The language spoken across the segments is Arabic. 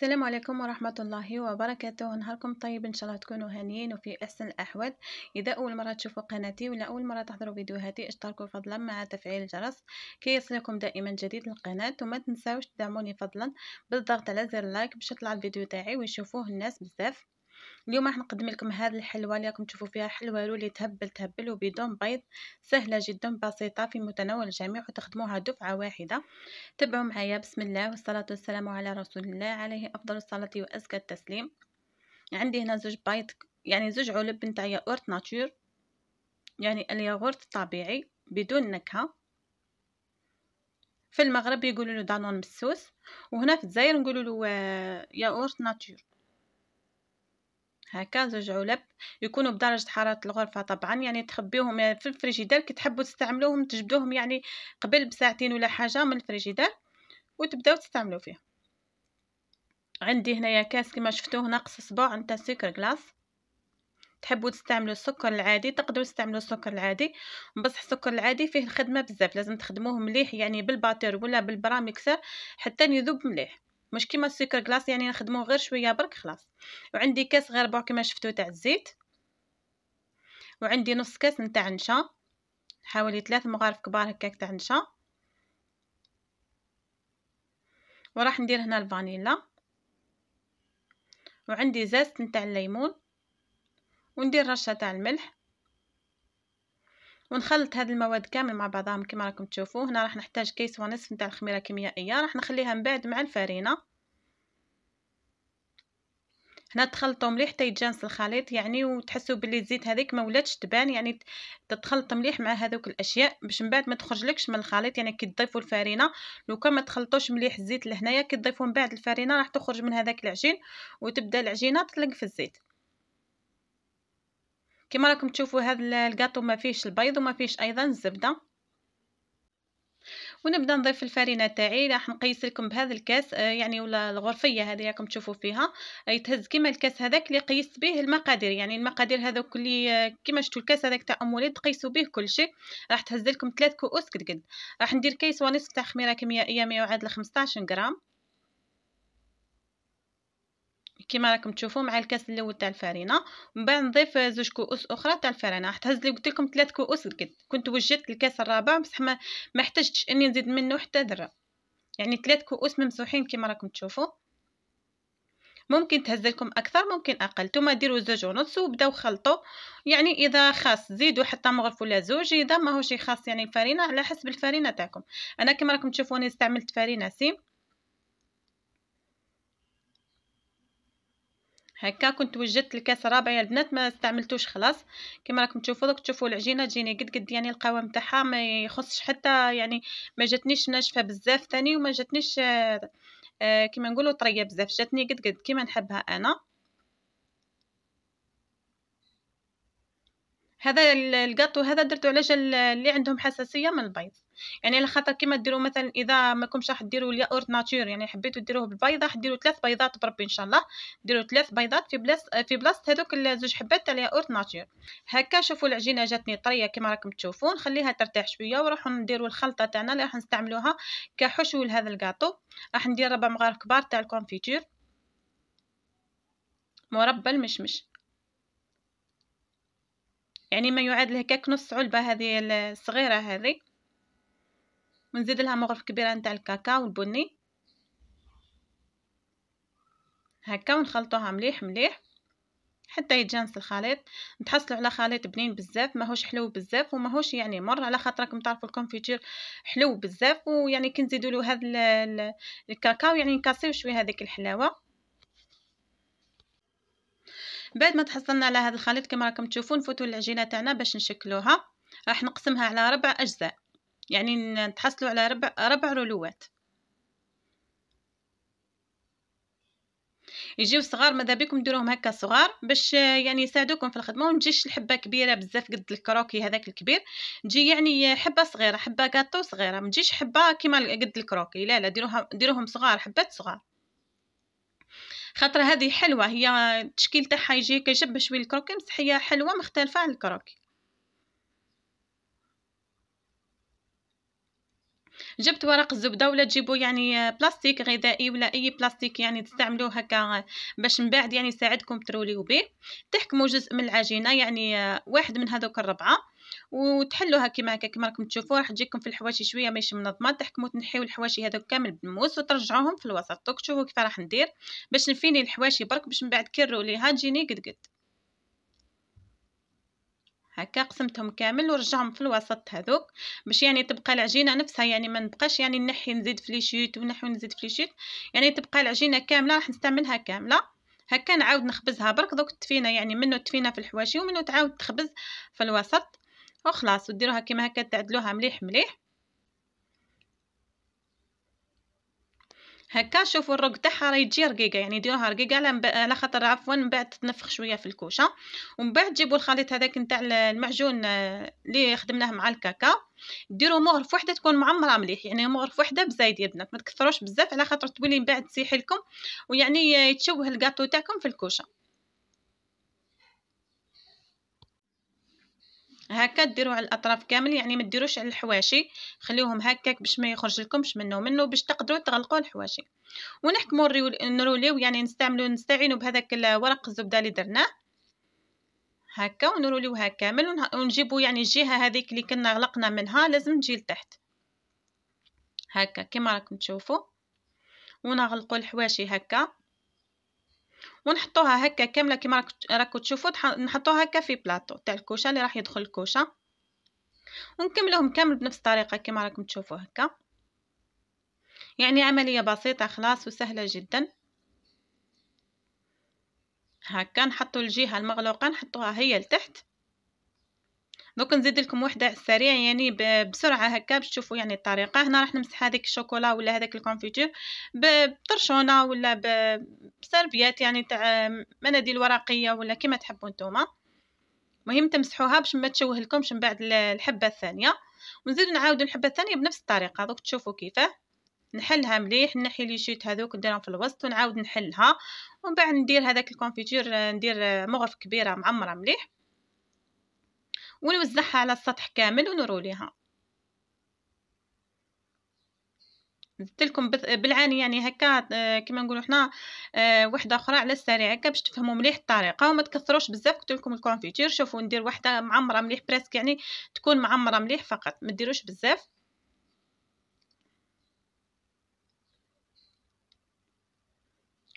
السلام عليكم ورحمة الله وبركاته. نهاركم طيب إن شاء الله تكونوا هانيين وفي أحسن الأحوال. إذا أول مرة تشوفوا قناتي ولا أول مرة تحضروا فيديوهاتي اشتركوا فضلا مع تفعيل الجرس. كي يصلكم دائما جديد القناة وما تنساوش تدعموني فضلا بالضغط على زر like باش يطلع الفيديو تاعي ويشوفوه الناس بزاف. اليوم راح نقدم لكم هذه الحلوة اللي راكم تشوفوا فيها حلوة roulé تهبل تهبل وبدون بيض سهلة جدا بسيطة في متناول الجميع وتخدموها دفعة واحدة. تبعوا معايا بسم الله والصلاة والسلام على رسول الله عليه أفضل الصلاة وأزكى التسليم. عندي هنا زوج بيض يعني زوج علب نتاع ياغورت ناتور يعني الياغورت الطبيعي بدون نكهة. في المغرب يقولوا له دانون مسوس وهنا في الجزائر نقولوا له آه، ياغورت ناتور هكا زوج علب يكونوا بدرجة حرارة الغرفة. طبعا يعني تخبيوهم في الفريجيدير كي تحبوا تستعملوهم تجبدوهم يعني قبل بساعتين ولا حاجة من الفريجيدير وتبداو تستعملوا فيه عندي هنايا كاس كما شفتوه ناقص صباع نتاع سكر كلاص. تحبوا تستعملوا السكر العادي تقدروا تستعملوا السكر العادي. بصح السكر العادي فيه الخدمة بزاف لازم تخدموه مليح يعني بالباتر ولا بالبرامكسر حتى يذوب مليح. مش كيما السكر كلاص يعني نخدموه غير شوية برك خلاص. وعندي كاس غير ربع كما شفتوا تاع الزيت. وعندي نص كاس نتاع نشا. حوالي ثلاث مغارف كبار هكاك تاع نشا. وراح ندير هنا الفانيلا. وعندي زاز نتاع الليمون. وندير رشة تاع الملح. ونخلط هذه المواد كامل مع بعضهم كما راكم تشوفوا. هنا راح نحتاج كيس ونصف نتاع الخميرة الكيميائية. راح نخليها من بعد مع الفرينة. هنا تخلطوا مليح حتى يتجانس الخليط يعني وتحسوا باللي الزيت هذيك ما ولاتش تبان يعني تتخلط مليح مع هذوك الأشياء باش من بعد ما تخرجلكش من الخليط يعني كي تضيفوا الفرينة. لو كان ما تخلطوش مليح الزيت لهنايا كي تضيفوا من بعد الفرينة راح تخرج من هذاك العجين وتبدأ العجينة تطلق في الزيت. كما راكم تشوفوا هذا الكاطو ما فيهش البيض وما فيهش أيضا الزبدة. ونبدأ نضيف الفرينة تاعي. راح نقيس لكم بهذا الكاس آه، يعني ولا الغرفية هذه راكم تشوفوا فيها. يتهز كيما الكاس هذاك اللي قيست به المقادير. يعني المقادير هذوك اللي آه، كيما شفتوا الكاس هذاك تاع أم وليد تقيسوا به كل شيء. راح تهز لكم 3 كؤوس قد قد راح ندير كيس ونصف تاع خميرة كيميائية ما يعادل 15 غرام. كما راكم تشوفوا مع الكاس الأول تاع الفرينة ومن بعد نضيف زوج كؤوس أخرى تاع الفرينة. راح تهز لي قلت لكم ثلاث كؤوس قد كنت وجدت الكاس الرابع بصح ما ما احتجتش إني نزيد منه حتى ذرة. يعني ثلاث كؤوس ممسوحين كما راكم تشوفوا. ممكن تهز لكم أكثر ممكن أقل. نتوما ديروا زوج ونص وبداو خلطوا. يعني إذا خاص زيدوا حتى مغرف ولا زوج إذا ماهوش خاص يعني الفرينة على حسب الفرينة تاعكم. أنا كما راكم تشوفوني استعملت فرينة سيم. هكا كنت وجدت الكاس الرابع يا البنات ما استعملتوش خلاص. كما راكم تشوفوا دوك تشوفوا العجينة تجيني قد قد يعني القوام تاعها ما يخصش حتى يعني ما جاتنيش ناشفة بزاف ثاني وما جاتنيش آه, آه، كما نقولوا طرية بزاف جاتني قد قد كما نحبها أنا. هذا الكاطو هذا درتو على جال اللي عندهم حساسية من البيض. يعني على خاطر كيما ديروا مثلا إذا ما كنتش راح ديروا ال yaourt nature يعني حبيتوا ديروه بالبيضة راح ديروا ثلاث بيضات بربي إن شاء الله. ديروا ثلاث بيضات في place في بلاصة هذوك زوج حبات تاع ال yaourt nature. هكا شوفوا العجينة جاتني طرية كما راكم تشوفون نخليها ترتاح شوية ونروحوا نديروا الخلطة تاعنا اللي راح نستعملوها كحشو لهذا الكاطو راح ندير ربع مغارف كبار تاع ال confiture. مربى المشمش. يعني ما يعادل هكاك نص علبة هذه الصغيرة هذه. ونزيد لها مغرف كبيرة نتاع الكاكاو البني هكا ونخلطوها مليح مليح. حتى يتجانس الخليط. نتحصلوا على خليط بنين بزاف ماهوش حلو بزاف وماهوش يعني مر على خاطركم تعرفوا ال confiture حلو بزاف. ويعني كي نزيدوا له هذا الكاكاو يعني نكاسيو شوية هذيك الحلاوة. بعد ما تحصلنا على هذا الخليط كما راكم تشوفون نفوتوا العجينة تاعنا باش نشكلوها. راح نقسمها على ربع أجزاء. يعني نتحصلوا على ربع ربع رولوات. يجيو صغار ماذا بكم ديروهم هكا صغار باش يعني يساعدوكم في الخدمة. وما تجيش الحبة كبيرة بزاف قد الكروكي هذاك الكبير. تجي يعني حبة صغيرة حبة كاطو صغيرة. ما تجيش حبة كيما قد ال croquet. لا لا ديروها ديروهم صغار حبات صغار. خاطر هذه حلوة هي التشكيل تاعها يجي كيشبه شوية ال croquet بصح هي حلوة مختلفة عن ال croquet. جبت ورق الزبده ولا تجيبوا يعني بلاستيك غذائي ولا أي بلاستيك يعني تستعملوه هكا باش من بعد يعني يساعدكم تروليو به تحكموا جزء من العجينة يعني واحد من هذوك الربعة. وتحلوها كيما هكا كيما راكم تشوفوا راح تجيكم في الحواشي شوية ماشي منظمة تحكموا تنحيو الحواشي هذوك كامل بالموس وترجعوهم في الوسط. دوك تشوفوا كيف راح ندير باش نفيني الحواشي برك باش من بعد كي نروليها تجيني قد قد. هكا قسمتهم كامل ورجعهم في الوسط هذوك باش يعني تبقى العجينة نفسها يعني ما نبقاش يعني نحي نزيد ف les chutes ونحي نزيد ف les chutes يعني تبقى العجينة كاملة راح نستعملها كاملة. هكا نعاود نخبزها برك دوك التفينه يعني منو التفينه في الحواشي ومنو تعاود تخبز في الوسط. وخلاص وديروها كيما هكا تعدلوها مليح مليح. هكا شوفوا الرق تاعها راهي تجي رقيقة يعني ديروها رقيقة على خاطر عفوا من بعد تنفخ شوية في الكوشه ومن بعد تجيبوا الخليط هذاك نتاع المعجون آه، اللي خدمناه مع الكاكا. ديروا مغرف وحدة تكون معمرة مليح يعني مغرف وحدة بزايد يا بنات ما تكثروش بزاف على خاطر تولي من بعد تسيح لكم ويعني يتشوه الكاطو تاعكم في الكوشه هكا ديروا على الأطراف كامل يعني ما ديروش على الحواشي خليوهم هكاك باش ما يخرج لكمش منه منه باش تقدروا تغلقوا الحواشي ونحكموا نروليو يعني نستعملوا نستعينوا بهذاك ورق الزبدة اللي درناه. هكا ونروليوها كامل ونجيبوا يعني الجهة هذيك اللي كنا غلقنا منها لازم تجي لتحت. هكا كما راكم تشوفوا. ونغلقوا الحواشي هكا. ونحطوها هكا كاملة كيما راكو تشوفوا نحطوها هكا في بلاطو تاع الكوشة اللي راح يدخل الكوشة. ونكملوهم كامل بنفس الطريقة كيما راكم تشوفوا هكا. يعني عملية بسيطة خلاص وسهلة جدا. هكا نحطوا الجهة المغلوقه نحطوها هي لتحت. دوك نزيد لكم وحدة على السريع يعني بسرعة هكا باش تشوفوا يعني الطريقة. هنا راح نمسح هذيك الشوكولا ولا هذاك ال confiture بطرشونة ولا بسربيات يعني تاع مناديل ورقية ولا كما تحبوا نتوما. مهم تمسحوها باش ما تشوه لكمش من بعد الحبة الثانية. ونزيد نعاودوا الحبة الثانية بنفس الطريقة. دوك تشوفوا كيفاه. نحلها مليح نحي les chutes هذوك نديرهم في الوسط ونعاود نحلها. ومن بعد ندير هذاك ال confiture ندير مغرف كبيرة معمرة مليح. ونوزعها على السطح كامل ونروليها زدت لكم بالعاني يعني هكا آه، كما نقولوا حنا آه، وحدة أخرى على السريع هكا باش تفهموا مليح الطريقة وما تكثروش بزاف. قلت لكم ال confiture شوفوا ندير وحدة معمرة مليح presque يعني تكون معمرة مليح فقط ما ديروش بزاف.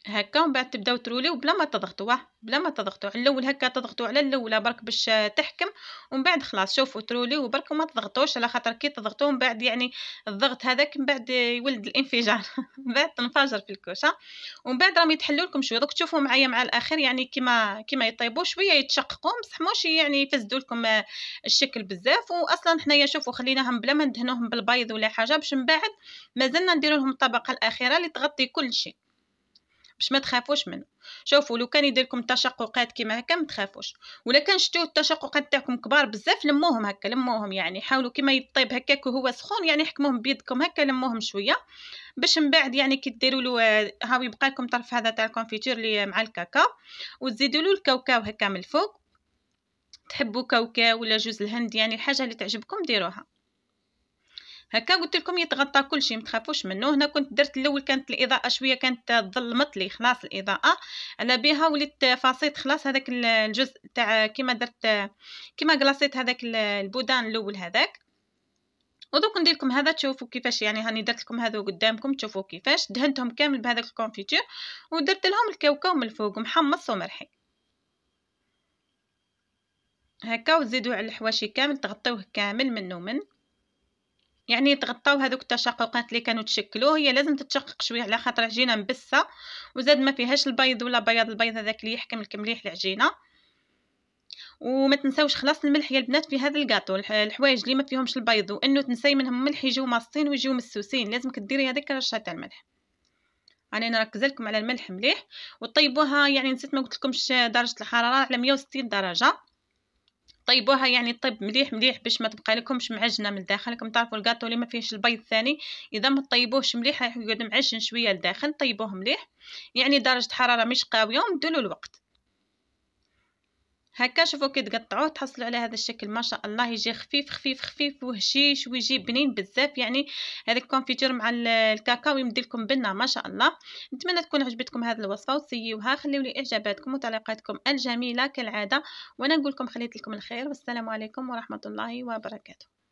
هكا ومن بعد تبداو تروليو بلا ما تضغطوا بلا ما تضغطوا على الأول هكا تضغطوا على الأولى برك باش تحكم ومن بعد خلاص شوفوا تروليو برك وما تضغطوش على خاطر كي تضغطوا من بعد يعني الضغط هذاك من بعد يولد الإنفجار. من بعد تنفجر في الكوشه ومن بعد راهم يتحلوا لكم شوية. دوك تشوفوا معايا مع الآخر يعني كيما كيما يطيبوا شوية يتشققوا بصح ماشي يعني يفسدوا لكم الشكل بزاف. واصلا حنايا شوفوا خليناهم بلا ما ندهنوهم بالبيض ولا حاجة باش من بعد مازلنا نديروا لهم الطبقة الأخيرة اللي تغطي كل شيء. باش ما تخافوش منه. شوفوا لو كان يدير لكم تشققات كيما هكا ما تخافوش. ولا كان شتو التشققات تاعكم كبار بزاف لموهم هكا لموهم يعني. حاولوا كيما يطيب هكاك وهو سخون يعني حكموهم بيدكم هكا لموهم شوية. باش من بعد يعني كي ديروا له هاو يبقى لكم طرف هذا تاع ال confiture اللي مع الكاكاو وتزيدوا له الكاوكاو هكا من الفوق. تحبوا كاوكاو ولا جوز الهند يعني الحاجة اللي تعجبكم ديروها. هكا قلت لكم يتغطى كل شيء متخافوش منه. هنا كنت درت الأول كانت الإضاءة شوية كانت ظلمت لي خلاص الإضاءة. على بها وليت فاصيت خلاص هذاك الجزء تاع كيما درت كيما قلاصيت هذاك ال boudin الأول هذاك. ودوك ندير لكم هذا تشوفوا كيفاش يعني هاني درت لكم هذا قدامكم تشوفوا كيفاش. دهنتهم كامل بهذاك ال confiture ودرت لهم الكاوكاو من الفوق محمص ومرحي. هكا وزيدوا على الحواشي كامل تغطيوه كامل من يعني تغطاو هذوك التشققات اللي كانوا تشكلوا هي لازم تتشقق شوية على خاطر عجينة مبسة وزاد ما فيهاش البيض ولا بياض البيض هذاك اللي يحكم لكم مليح العجينة. وما تنساوش خلاص الملح يا البنات في هذا الكاطو الحوايج اللي ما فيهمش البيض. وإنه تنساي منهم ملح يجيو ماصين ويجيو مسوسين لازم كديري هذيك رشه تاع الملح. راني نركز لكم على الملح مليح. وطيبوها يعني نسيت ما قلت لكمش درجة الحرارة على 160 درجة. طيبوها يعني طيب مليح مليح باش ما تبقى لكمش معجنة من الداخل راكم تعرفوا الكاطو اللي ما فيهش البيض الثاني إذا ما طيبوهش مليح يقعد معجن شوية لداخل طيبوه مليح. يعني درجة حرارة مش قاوية ومدوا الوقت. هكا شوفوا كي تقطعوه تحصلوا على هذا الشكل ما شاء الله يجي خفيف خفيف خفيف وهشيش ويجي بنين بزاف يعني هذا ال confiture مع الكاكاو يمدي لكم بنا ما شاء الله. نتمنى تكون عجبتكم هذه الوصفة وتسيوها. خليوا لي إعجاباتكم وتعليقاتكم الجميلة كالعادة وأنا نقول لكم خليت لكم الخير والسلام عليكم ورحمة الله وبركاته.